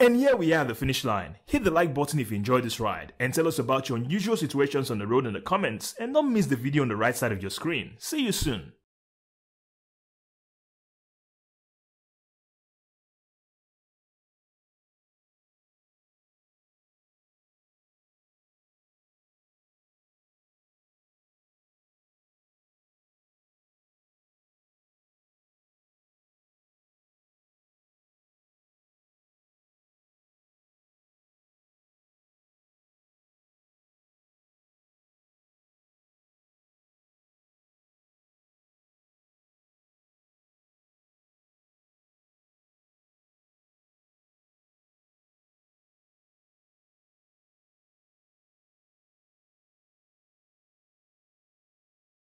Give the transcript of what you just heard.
And here we are at the finish line. Hit the like button if you enjoyed this ride and tell us about your unusual situations on the road in the comments and don't miss the video on the right side of your screen. See you soon.